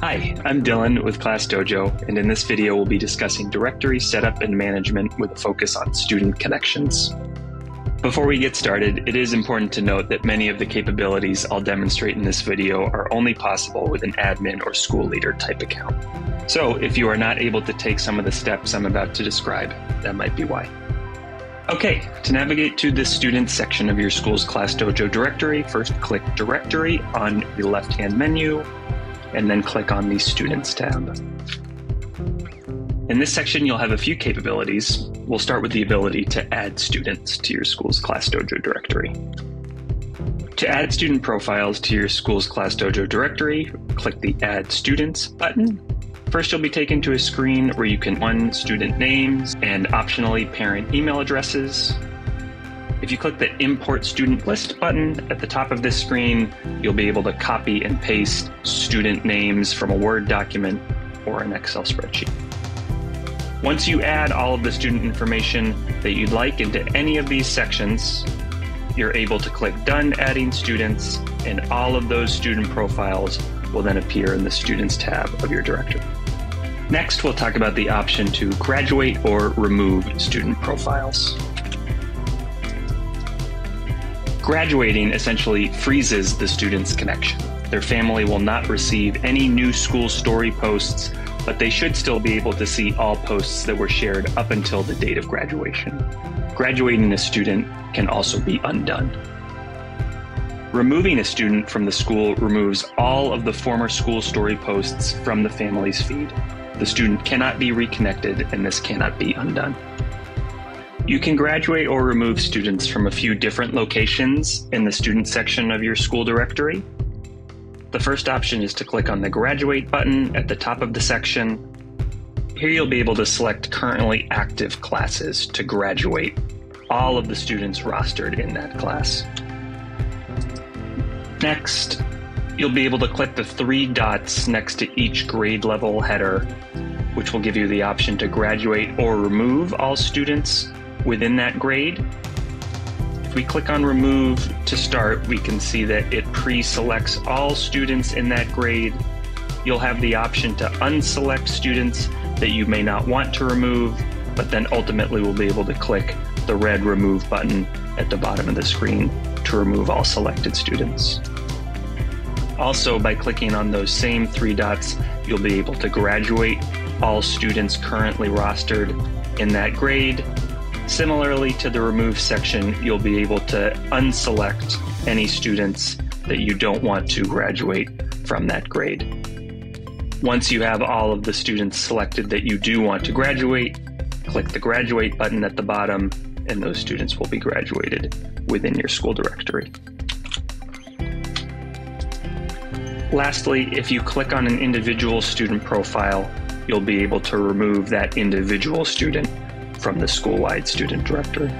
Hi, I'm Dylan with Class Dojo, and in this video we'll be discussing directory setup and management with a focus on student connections. Before we get started, it is important to note that many of the capabilities I'll demonstrate in this video are only possible with an admin or school leader type account. So if you are not able to take some of the steps I'm about to describe, that might be why. Okay, to navigate to the students section of your school's Class Dojo directory, first click Directory on the left-hand menu, and then click on the Students tab. In this section, you'll have a few capabilities. We'll start with the ability to add students to your school's Class Dojo directory. To add student profiles to your school's Class Dojo directory, click the Add Students button First, you'll be taken to a screen where you can one student names and optionally parent email addresses. If you click the Import Student List button at the top of this screen, you'll be able to copy and paste student names from a Word document or an Excel spreadsheet. Once you add all of the student information that you'd like into any of these sections, you're able to click Done Adding Students, and all of those student profiles will then appear in the Students tab of your directory. Next, we'll talk about the option to graduate or remove student profiles. Graduating essentially freezes the student's connection. Their family will not receive any new school story posts, but they should still be able to see all posts that were shared up until the date of graduation. Graduating a student can also be undone. Removing a student from the school removes all of the former school story posts from the family's feed. The student cannot be reconnected and this cannot be undone. You can graduate or remove students from a few different locations in the student section of your school directory. The first option is to click on the graduate button at the top of the section. Here you'll be able to select currently active classes to graduate all of the students rostered in that class. Next, you'll be able to click the three dots next to each grade level header, which will give you the option to graduate or remove all students within that grade. If we click on remove to start, we can see that it pre-selects all students in that grade. You'll have the option to unselect students that you may not want to remove, but then ultimately we'll be able to click the red remove button at the bottom of the screen to remove all selected students. Also, by clicking on those same three dots, you'll be able to graduate all students currently rostered in that grade. Similarly to the remove section, you'll be able to unselect any students that you don't want to graduate from that grade. Once you have all of the students selected that you do want to graduate, click the graduate button at the bottom and those students will be graduated within your school directory. Lastly, if you click on an individual student profile, you'll be able to remove that individual student from the school-wide student directory.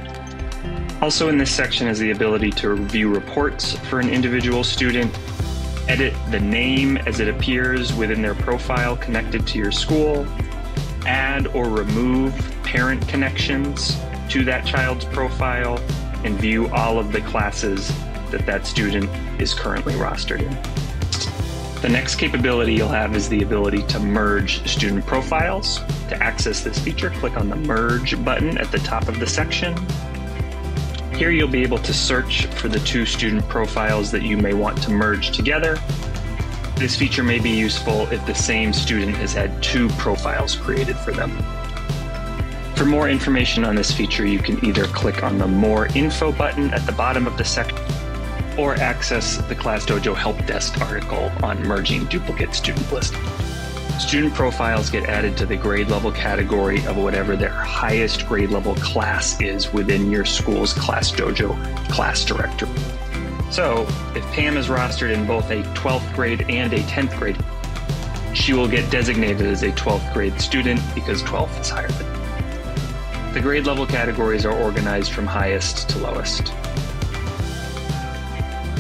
Also in this section is the ability to review reports for an individual student, edit the name as it appears within their profile connected to your school, add or remove parent connections to that child's profile, and view all of the classes that that student is currently rostered in. The next capability you'll have is the ability to merge student profiles. To access this feature, click on the Merge button at the top of the section. Here you'll be able to search for the two student profiles that you may want to merge together. This feature may be useful if the same student has had two profiles created for them. For more information on this feature, you can either click on the More Info button at the bottom of the section or access the Class Dojo Help Desk article on merging duplicate student lists. Student profiles get added to the grade level category of whatever their highest grade level class is within your school's Class Dojo class directory. So, if Pam is rostered in both a 12th grade and a 10th grade, she will get designated as a 12th grade student because 12th is higher than the grade level categories are organized from highest to lowest.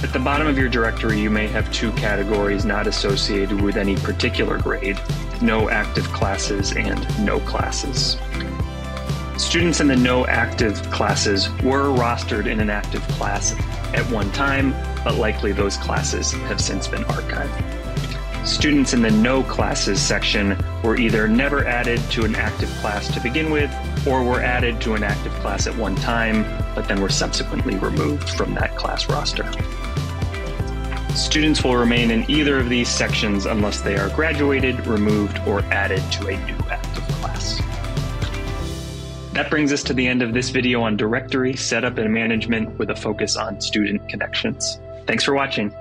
At the bottom of your directory, you may have two categories not associated with any particular grade, no active classes and no classes. Students in the no active classes were rostered in an active class at one time, but likely those classes have since been archived. Students in the No Classes section were either never added to an active class to begin with, or were added to an active class at one time, but then were subsequently removed from that class roster. Students will remain in either of these sections unless they are graduated, removed, or added to a new active class. That brings us to the end of this video on directory setup and management with a focus on student connections. Thanks for watching.